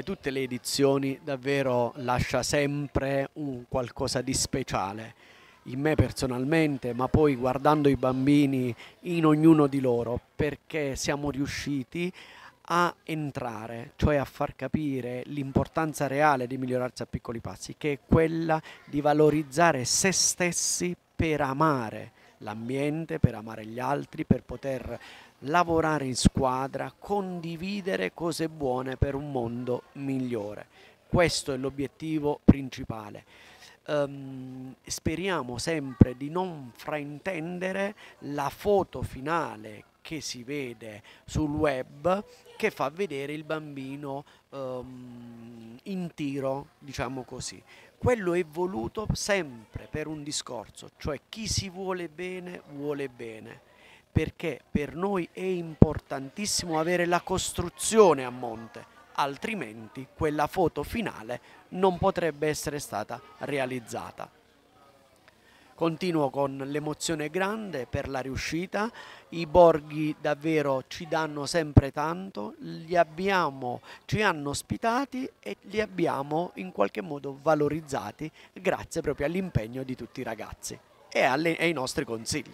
come tutte le edizioni, davvero lascia sempre un qualcosa di speciale in me personalmente, ma poi guardando i bambini in ognuno di loro, perché siamo riusciti a entrare, cioè a far capire l'importanza reale di migliorarsi a piccoli passi, che è quella di valorizzare se stessi per amare l'ambiente, per amare gli altri, per poter lavorare in squadra, condividere cose buone per un mondo migliore. Questo è l'obiettivo principale. Um, speriamo sempre di non fraintendere la foto finale che si vede sul web che fa vedere il bambino um, in tiro, diciamo così. Quello è voluto sempre per un discorso, cioè chi si vuole bene vuole bene perché per noi è importantissimo avere la costruzione a monte, altrimenti quella foto finale non potrebbe essere stata realizzata. Continuo con l'emozione grande per la riuscita, i borghi davvero ci danno sempre tanto, abbiamo, ci hanno ospitati e li abbiamo in qualche modo valorizzati grazie proprio all'impegno di tutti i ragazzi e alle, ai nostri consigli.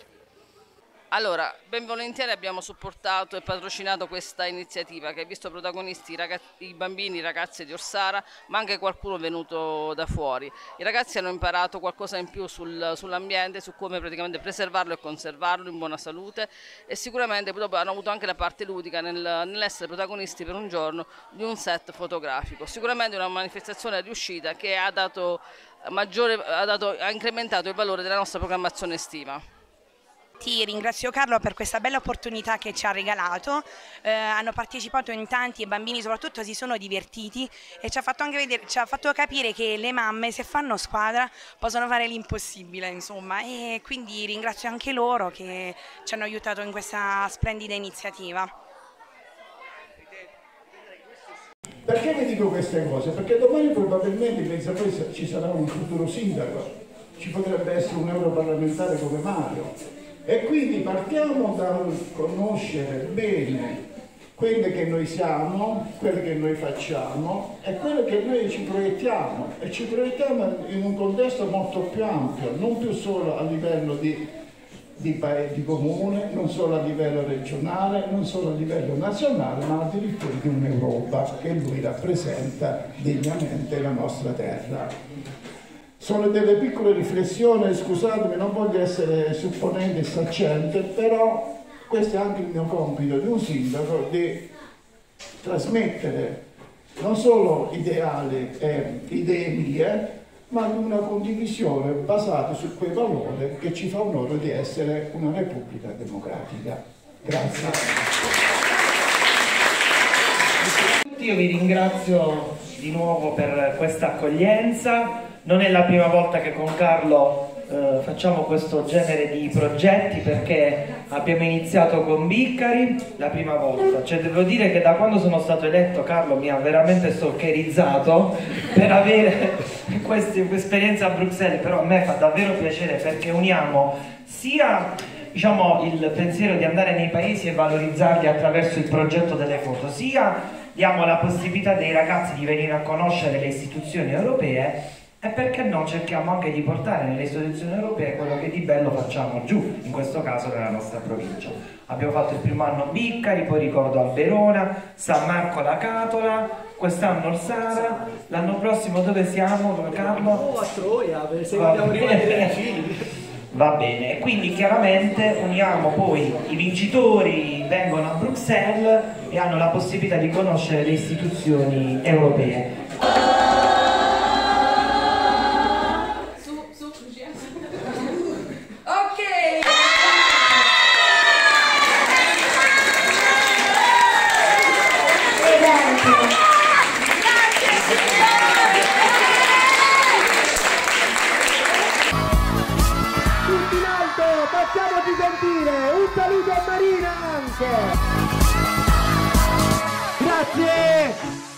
Allora, ben volentieri abbiamo supportato e patrocinato questa iniziativa che ha visto protagonisti i, ragazzi, i bambini, i ragazzi di Orsara, ma anche qualcuno venuto da fuori. I ragazzi hanno imparato qualcosa in più sul, sull'ambiente, su come praticamente preservarlo e conservarlo in buona salute e sicuramente hanno avuto anche la parte ludica nel, nell'essere protagonisti per un giorno di un set fotografico. Sicuramente una manifestazione riuscita che ha, dato maggiore, ha, dato, ha incrementato il valore della nostra programmazione estiva. Ti ringrazio Carlo per questa bella opportunità che ci ha regalato, eh, hanno partecipato in tanti e i bambini soprattutto si sono divertiti e ci ha fatto vedere, ci ha fatto capire che le mamme se fanno squadra possono fare l'impossibile insomma e quindi ringrazio anche loro che ci hanno aiutato in questa splendida iniziativa. Perché vi dico queste cose? Perché domani probabilmente in mezzo a questo ci sarà un futuro sindaco, ci potrebbe essere un europarlamentare come Mario, e quindi partiamo dal conoscere bene quelle che noi siamo, quelle che noi facciamo e quelle che noi ci proiettiamo e ci proiettiamo in un contesto molto più ampio, non più solo a livello di, di, di comune, non solo a livello regionale, non solo a livello nazionale, ma addirittura di un'Europa che lui rappresenta degnamente la nostra terra. Sono delle piccole riflessioni, scusatemi, non voglio essere supponente e saccente, però questo è anche il mio compito di un sindaco, di trasmettere non solo ideali e idee mie, ma una condivisione basata su quei valori che ci fa onore di essere una Repubblica democratica. Grazie. Io vi ringrazio di nuovo per questa accoglienza non è la prima volta che con Carlo eh, facciamo questo genere di progetti perché abbiamo iniziato con Biccari la prima volta, cioè devo dire che da quando sono stato eletto Carlo mi ha veramente stalkerizzato per avere questa esperienza a Bruxelles, però a me fa davvero piacere perché uniamo sia diciamo, il pensiero di andare nei paesi e valorizzarli attraverso il progetto delle foto, sia diamo la possibilità dei ragazzi di venire a conoscere le istituzioni europee e perché no cerchiamo anche di portare nelle istituzioni europee quello che di bello facciamo giù, in questo caso nella nostra provincia. Abbiamo fatto il primo anno Biccari, poi ricordo Alberona, San Marco la Catola, quest'anno Orsara, l'anno prossimo dove siamo Carlo? Oh, a Troia, se vogliamo rimanere vicini. Va bene, quindi chiaramente uniamo poi i vincitori, vengono a Bruxelles e hanno la possibilità di conoscere le istituzioni europee. Grazie!